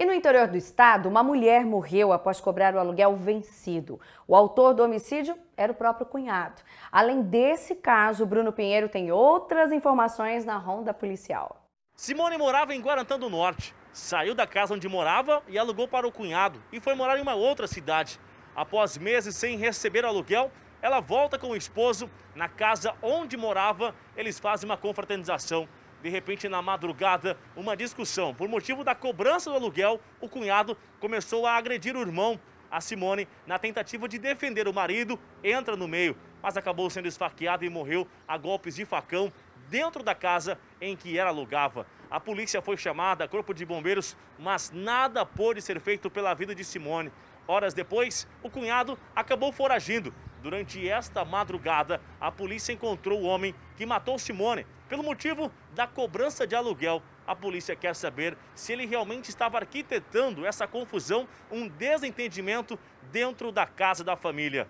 E no interior do estado, uma mulher morreu após cobrar o aluguel vencido. O autor do homicídio era o próprio cunhado. Além desse caso, Bruno Pinheiro tem outras informações na ronda policial. Simone morava em Guarantã do Norte. Saiu da casa onde morava e alugou para o cunhado e foi morar em uma outra cidade. Após meses sem receber aluguel, ela volta com o esposo na casa onde morava. Eles fazem uma confraternização. De repente, na madrugada, uma discussão. Por motivo da cobrança do aluguel, o cunhado começou a agredir o irmão, a Simone, na tentativa de defender o marido, entra no meio, mas acabou sendo esfaqueado e morreu a golpes de facão dentro da casa em que ela alugava. A polícia foi chamada, corpo de bombeiros, mas nada pôde ser feito pela vida de Simone. Horas depois, o cunhado acabou foragindo. Durante esta madrugada, a polícia encontrou o homem que matou Simone pelo motivo da cobrança de aluguel. A polícia quer saber se ele realmente estava arquitetando essa confusão, um desentendimento dentro da casa da família.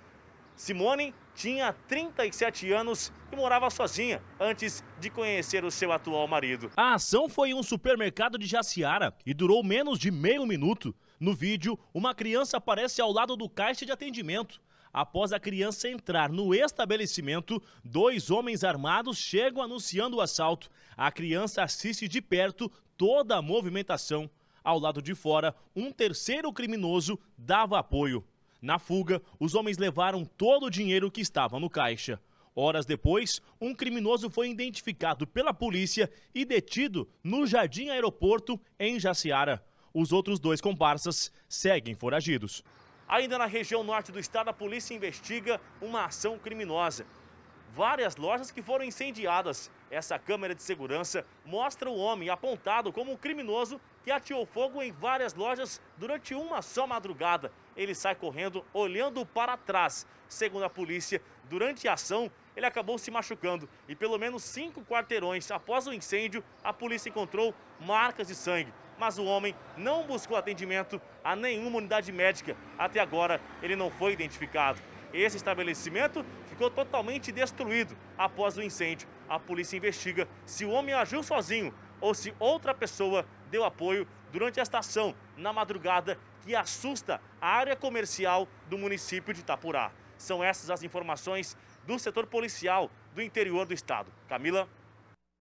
Simone tinha 37 anos e morava sozinha antes de conhecer o seu atual marido. A ação foi em um supermercado de Jaciara e durou menos de meio minuto. No vídeo, uma criança aparece ao lado do caixa de atendimento. Após a criança entrar no estabelecimento, dois homens armados chegam anunciando o assalto. A criança assiste de perto toda a movimentação. Ao lado de fora, um terceiro criminoso dava apoio. Na fuga, os homens levaram todo o dinheiro que estava no caixa. Horas depois, um criminoso foi identificado pela polícia e detido no Jardim Aeroporto, em Jaciara. Os outros dois comparsas seguem foragidos. Ainda na região norte do estado, a polícia investiga uma ação criminosa. Várias lojas que foram incendiadas. Essa câmera de segurança mostra o homem apontado como um criminoso que atirou fogo em várias lojas durante uma só madrugada. Ele sai correndo olhando para trás. Segundo a polícia, durante a ação, ele acabou se machucando e pelo menos cinco quarteirões após o incêndio, a polícia encontrou marcas de sangue mas o homem não buscou atendimento a nenhuma unidade médica. Até agora, ele não foi identificado. Esse estabelecimento ficou totalmente destruído após o incêndio. A polícia investiga se o homem agiu sozinho ou se outra pessoa deu apoio durante a estação na madrugada que assusta a área comercial do município de Itapurá. São essas as informações do setor policial do interior do estado. Camila.